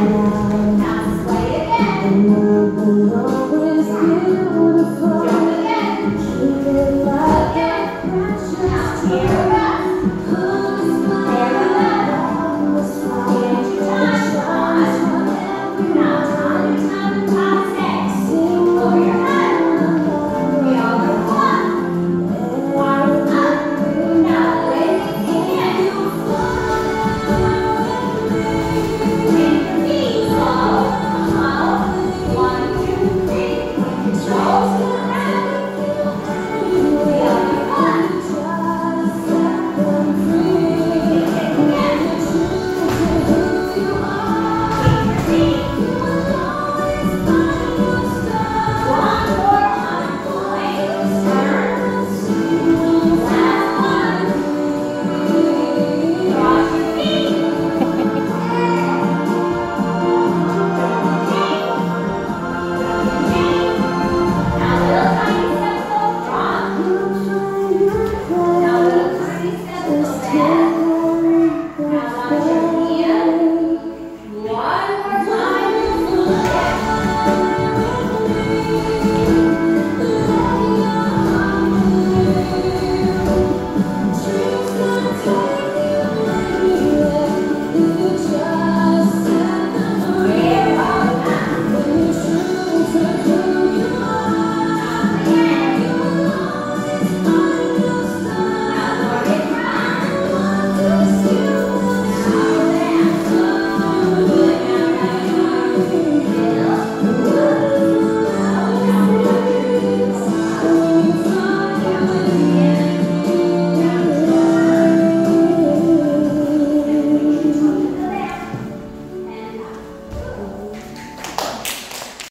Amen.